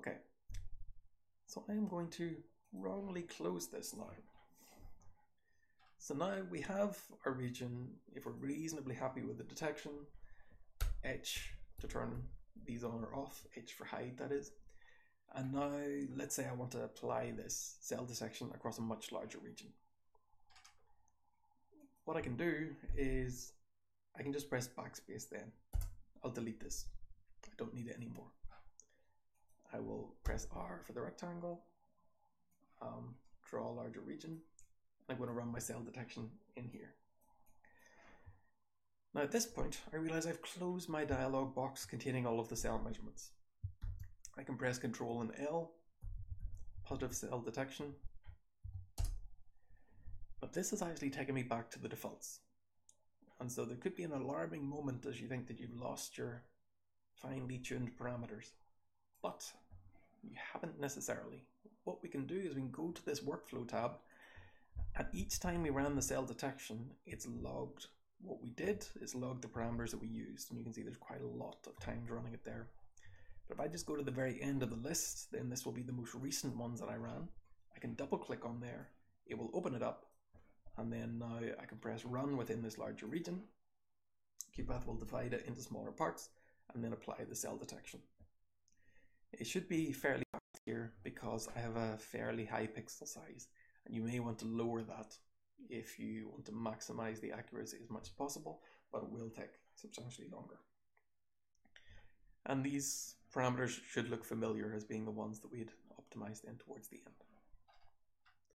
Okay, so I am going to wrongly close this now. So now we have our region, if we're reasonably happy with the detection, H to turn these on or off, H for hide that is. And now let's say I want to apply this cell detection across a much larger region. What I can do is I can just press backspace then. I'll delete this. I don't need it anymore. I will press R for the rectangle, um, draw a larger region. I'm going to run my cell detection in here. Now at this point, I realize I've closed my dialog box containing all of the cell measurements. I can press Ctrl and L, positive cell detection, but this is actually taking me back to the defaults. And so there could be an alarming moment as you think that you've lost your finely tuned parameters, but you haven't necessarily. What we can do is we can go to this workflow tab and each time we ran the cell detection, it's logged what we did, it's logged the parameters that we used. And you can see there's quite a lot of times running it there. But if I just go to the very end of the list, then this will be the most recent ones that I ran. I can double click on there, it will open it up, and then now I can press run within this larger region. QuPath will divide it into smaller parts and then apply the cell detection. It should be fairly fast here because I have a fairly high pixel size and you may want to lower that if you want to maximize the accuracy as much as possible, but it will take substantially longer. And these parameters should look familiar as being the ones that we'd optimized in towards the end.